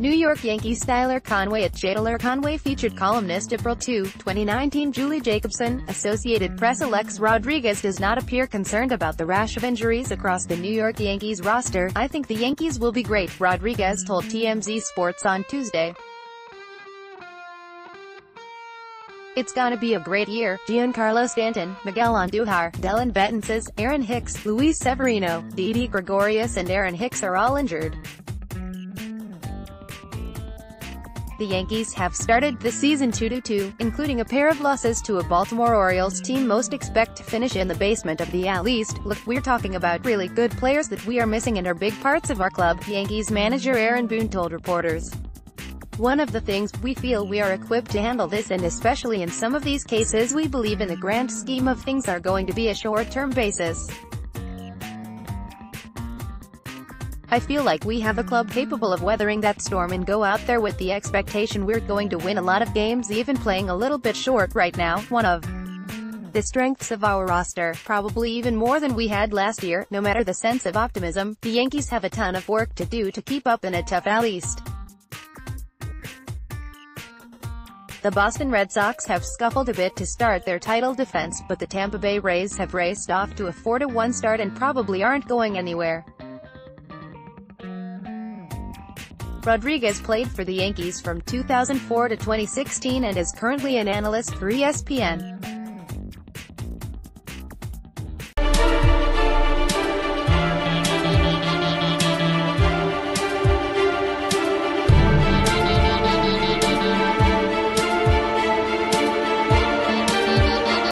New York Yankees Tyler Conway at Tyler Conway featured columnist April 2, 2019 Julie Jacobson, Associated Press Alex Rodriguez does not appear concerned about the rash of injuries across the New York Yankees roster. I think the Yankees will be great, Rodriguez told TMZ Sports on Tuesday. It's gonna be a great year. Giancarlo Stanton, Miguel Andujar, Dellin Betances, Aaron Hicks, Luis Severino, Didi Gregorius and Aaron Hicks are all injured. The Yankees have started the season 2-2, including a pair of losses to a Baltimore Orioles team most expect to finish in the basement of the AL East. Look, we're talking about really good players that we are missing and are big parts of our club, Yankees manager Aaron Boone told reporters. One of the things, we feel we are equipped to handle this and especially in some of these cases we believe in the grand scheme of things are going to be a short-term basis. I feel like we have a club capable of weathering that storm and go out there with the expectation we're going to win a lot of games even playing a little bit short right now, one of the strengths of our roster, probably even more than we had last year, no matter the sense of optimism, the Yankees have a ton of work to do to keep up in a tough AL East. The Boston Red Sox have scuffled a bit to start their title defense, but the Tampa Bay Rays have raced off to a 4-1 start and probably aren't going anywhere. Rodriguez played for the Yankees from 2004 to 2016 and is currently an analyst for ESPN.